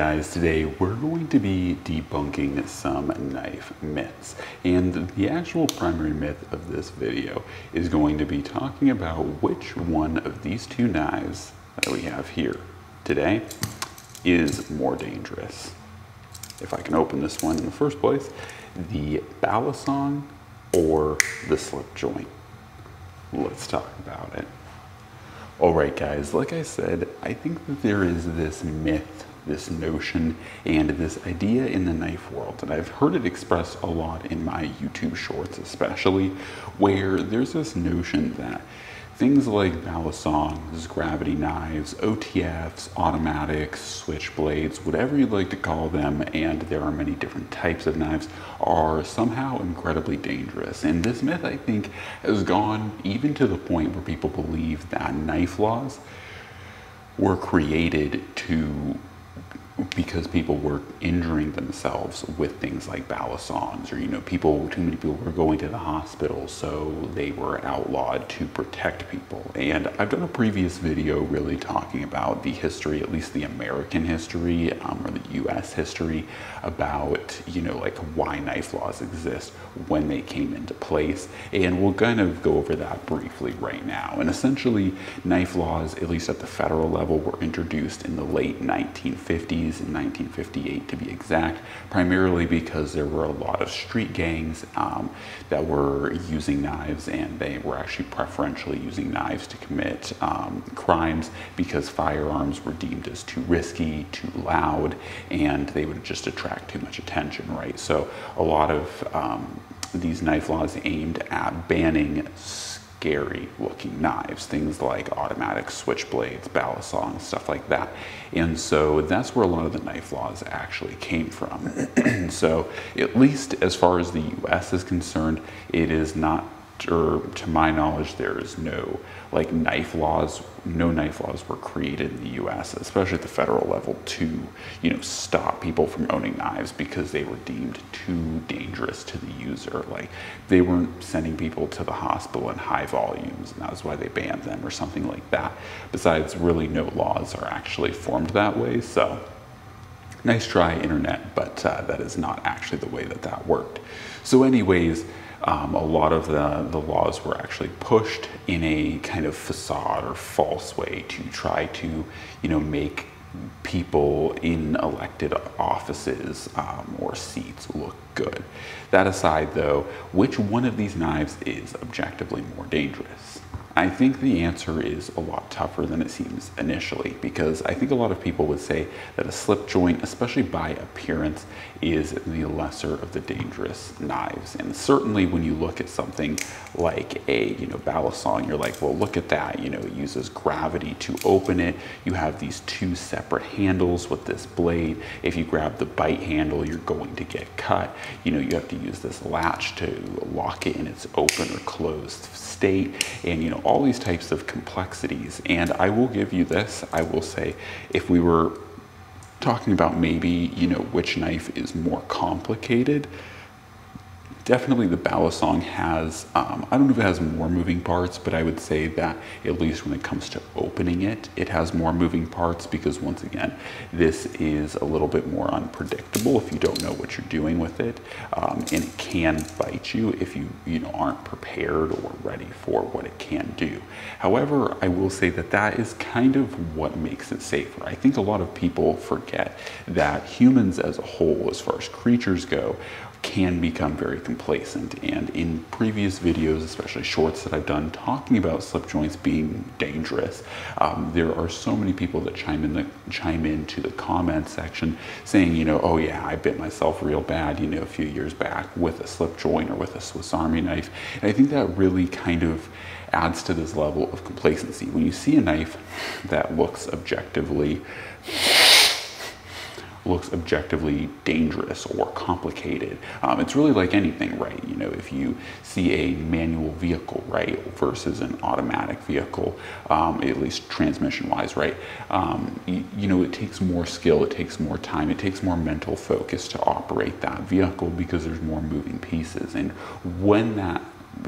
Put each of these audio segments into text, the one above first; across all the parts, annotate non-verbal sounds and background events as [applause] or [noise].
Guys, today we're going to be debunking some knife myths. And the actual primary myth of this video is going to be talking about which one of these two knives that we have here today is more dangerous. If I can open this one in the first place, the Balisong or the slip joint. Let's talk about it. Alright guys, like I said, I think that there is this myth, this notion, and this idea in the knife world, and I've heard it expressed a lot in my YouTube shorts especially, where there's this notion that Things like balisongs, gravity knives, OTFs, automatics, switchblades, whatever you'd like to call them, and there are many different types of knives, are somehow incredibly dangerous. And this myth, I think, has gone even to the point where people believe that knife laws were created to because people were injuring themselves with things like balisongs or you know people too many people were going to the hospital so they were outlawed to protect people. And i've done a previous video really talking about the history at least the american history um, or the us history about you know like why knife laws exist when they came into place. And we'll kind of go over that briefly right now. And essentially knife laws at least at the federal level were introduced in the late 1950s in 1958 to be exact, primarily because there were a lot of street gangs um, that were using knives and they were actually preferentially using knives to commit um, crimes because firearms were deemed as too risky, too loud, and they would just attract too much attention, right? So a lot of um, these knife laws aimed at banning scary looking knives, things like automatic switchblades, balisongs, stuff like that. And so that's where a lot of the knife laws actually came from. [clears throat] so at least as far as the US is concerned, it is not or to my knowledge, there is no like knife laws. No knife laws were created in the U.S., especially at the federal level, to you know stop people from owning knives because they were deemed too dangerous to the user. Like they weren't sending people to the hospital in high volumes, and that was why they banned them or something like that. Besides, really, no laws are actually formed that way. So nice try internet but uh, that is not actually the way that that worked so anyways um, a lot of the, the laws were actually pushed in a kind of facade or false way to try to, you know, make people in elected offices um, or seats look good. That aside though, which one of these knives is objectively more dangerous? I think the answer is a lot tougher than it seems initially because I think a lot of people would say that a slip joint, especially by appearance, is the lesser of the dangerous knives. And certainly when you look at something like a, you know, balisong, you're like, well, look at that, you know, it uses gravity to open it. You have these two separate handles with this blade. If you grab the bite handle, you're going to get cut. You know, you have to use this latch to lock it in its open or closed state and you know all these types of complexities. And I will give you this. I will say if we were talking about maybe you know which knife is more complicated definitely the Balisong has, um, I don't know if it has more moving parts, but I would say that at least when it comes to opening it, it has more moving parts because once again, this is a little bit more unpredictable if you don't know what you're doing with it. Um, and it can bite you if you, you know, aren't prepared or ready for what it can do. However, I will say that that is kind of what makes it safer. I think a lot of people forget that humans as a whole, as far as creatures go, can become very complacent. And in previous videos, especially shorts that I've done talking about slip joints being dangerous, um, there are so many people that chime in the chime into the comment section saying, you know, oh yeah, I bit myself real bad, you know, a few years back with a slip joint or with a Swiss Army knife. And I think that really kind of adds to this level of complacency. When you see a knife that looks objectively looks objectively dangerous or complicated. Um, it's really like anything, right? You know, if you see a manual vehicle, right, versus an automatic vehicle, um, at least transmission-wise, right? Um, you, you, know, it takes more skill, it takes more time, it takes more mental focus to operate that vehicle because there's more moving pieces. And when that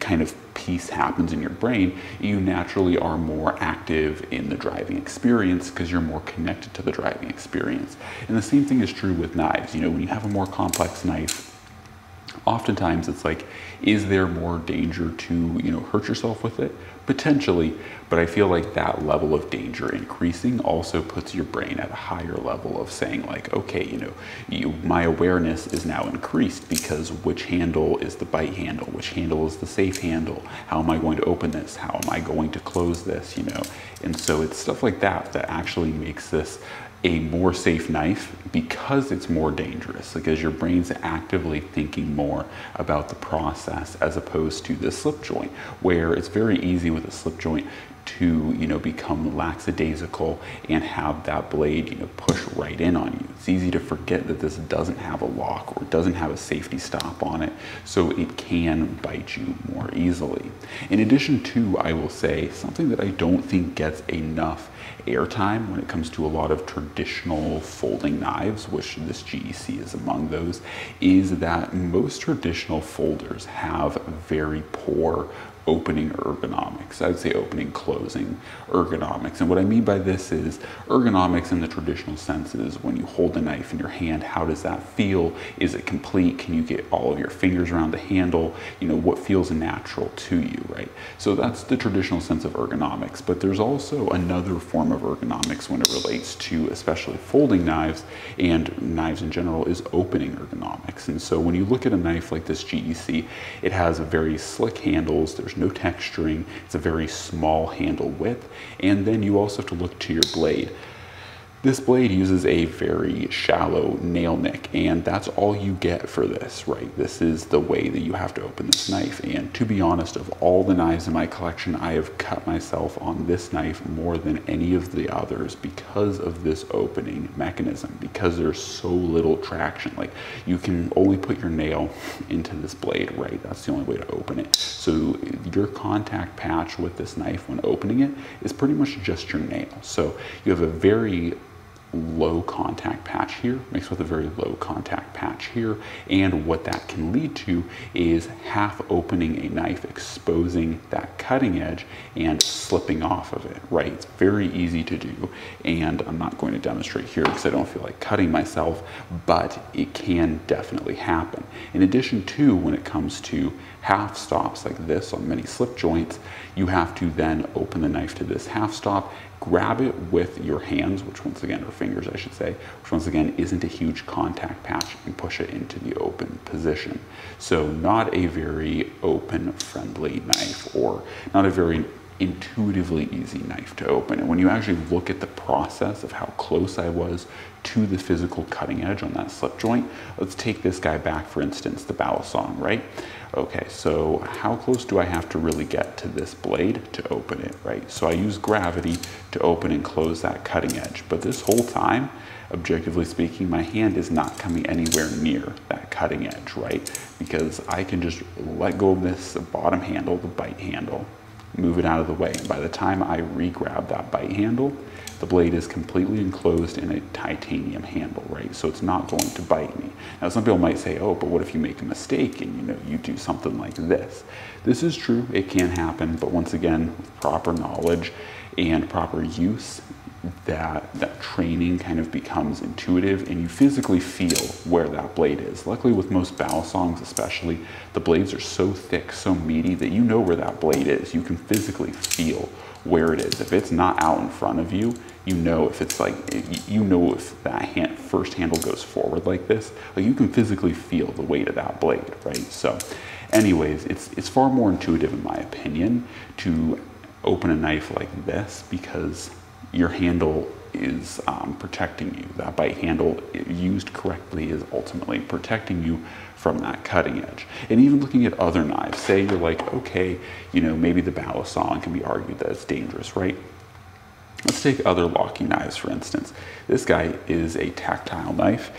kind of piece happens in your brain, you naturally are more active in the driving experience because you're more connected to the driving experience. And the same thing is true with knives. You know, when you have a more complex knife, oftentimes it's like, is there more danger to, you know, hurt yourself with it? Potentially, but I feel like that level of danger increasing also puts your brain at a higher level of saying like, okay, you know, you, my awareness is now increased because which handle is the bite handle? Which handle is the safe handle? How am I going to open this? How am I going to close this, you know? And so it's stuff like that that actually makes this a more safe knife because it's more dangerous because your brain's actively thinking more about the process as opposed to the slip joint where it's very easy with a slip joint to you know become lackadaisical and have that blade you know push right in on you. It's easy to forget that this doesn't have a lock or doesn't have a safety stop on it so it can bite you more easily. In addition to i will say something that i don't think gets enough airtime when it comes to a lot of traditional folding knives, which this GEC is among those, is that most traditional folders have very poor opening ergonomics. I'd say opening, closing ergonomics. And what I mean by this is ergonomics in the traditional sense is when you hold a knife in your hand, how does that feel? Is it complete? Can you get all of your fingers around the handle? You know, what feels natural to you, right? So that's the traditional sense of ergonomics. But there's also another form of ergonomics when it relates to especially folding knives and knives in general is opening ergonomics. And so when you look at a knife like this GEC, it has very slick handles. There's no texturing. It's a very small handle width. And then you also have to look to your blade. This blade uses a very shallow nail nick and that's all you get for this, right? This is the way that you have to open this knife. And to be honest, of all the knives in my collection, I have cut myself on this knife more than any of the others because of this opening mechanism, because there's so little traction. Like you can only put your nail into this blade, right? That's the only way to open it. So your contact patch with this knife when opening it is pretty much just your nail. So you have a very low contact patch here mixed with a very low contact patch here. And what that can lead to is half opening a knife exposing that cutting edge and slipping off of it right? It's very easy to do. And I'm not going to demonstrate here because I don't feel like cutting myself but it can definitely happen. In addition to when it comes to half stops like this on many slip joints you have to then open the knife to this half stop grab it with your hands, which once again, or fingers I should say, which once again isn't a huge contact patch and push it into the open position. So not a very open friendly knife or not a very intuitively easy knife to open. And when you actually look at the process of how close I was to the physical cutting edge on that slip joint, let's take this guy back, for instance, the Balisong, right? Okay, so how close do I have to really get to this blade to open it, right? So I use gravity to open and close that cutting edge, but this whole time, objectively speaking, my hand is not coming anywhere near that cutting edge, right? Because I can just let go of this bottom handle, the bite handle, move it out of the way. By the time I re-grab that bite handle, the blade is completely enclosed in a titanium handle, right? So it's not going to bite me. Now some people might say, oh, but what if you make a mistake and you know you do something like this? This is true, it can happen, but once again, with proper knowledge and proper use, that that training kind of becomes intuitive and you physically feel where that blade is. Luckily with most balisongs especially, the blades are so thick, so meaty that you know where that blade is. You can physically feel where it is. If it's not out in front of you, you know if it's like, you know if that hand, first handle goes forward like this, like you can physically feel the weight of that blade, right? So anyways, it's, it's far more intuitive in my opinion to open a knife like this because your handle is um, protecting you. That bite handle used correctly is ultimately protecting you from that cutting edge. And even looking at other knives, say you're like, okay, you know, maybe the Balisong can be argued that it's dangerous, right? Let's take other locking knives, for instance. This guy is a tactile knife,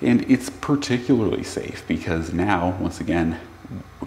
and it's particularly safe because now, once again,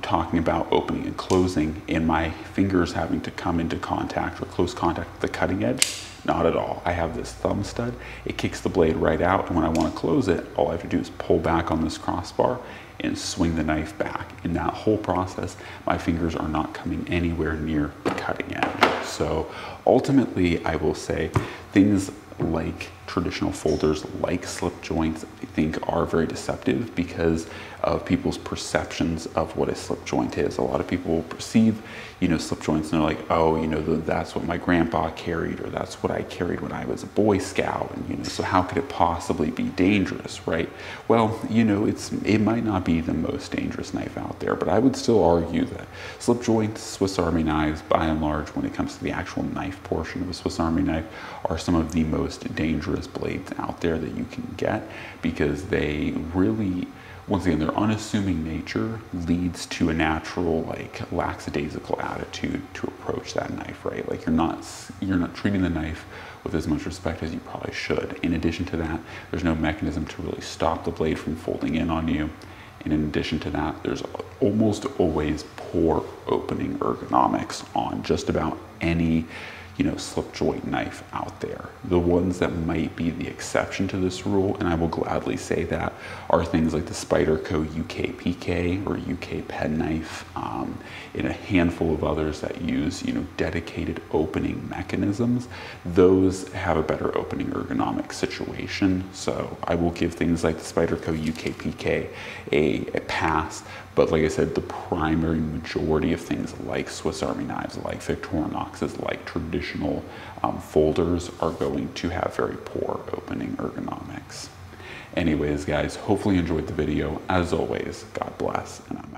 talking about opening and closing and my fingers having to come into contact or close contact with the cutting edge, not at all. I have this thumb stud, it kicks the blade right out and when I wanna close it, all I have to do is pull back on this crossbar and swing the knife back. In that whole process, my fingers are not coming anywhere near the cutting edge. So ultimately, I will say things like traditional folders like slip joints I think are very deceptive because of people's perceptions of what a slip joint is. A lot of people perceive, you know, slip joints and they're like, oh, you know, that's what my grandpa carried or that's what I carried when I was a Boy Scout. And, you know, so how could it possibly be dangerous, right? Well, you know, it's it might not be the most dangerous knife out there, but I would still argue that slip joints, Swiss Army knives, by and large, when it comes to the actual knife portion of a Swiss Army knife, are some of the most dangerous blades out there that you can get because they really once again, their unassuming nature leads to a natural, like, lackadaisical attitude to approach that knife, right? Like, you're not, you're not treating the knife with as much respect as you probably should. In addition to that, there's no mechanism to really stop the blade from folding in on you. And in addition to that, there's almost always poor opening ergonomics on just about any you know, slip joint knife out there. The ones that might be the exception to this rule, and I will gladly say that, are things like the Spyderco UK PK or UK penknife, um, and a handful of others that use, you know, dedicated opening mechanisms. Those have a better opening ergonomic situation. So I will give things like the Spyderco UK PK a, a pass, but like I said, the primary majority of things like Swiss Army knives, like Victorinoxes, like traditional um, folders are going to have very poor opening ergonomics. Anyways, guys, hopefully you enjoyed the video. As always, God bless, and I'm.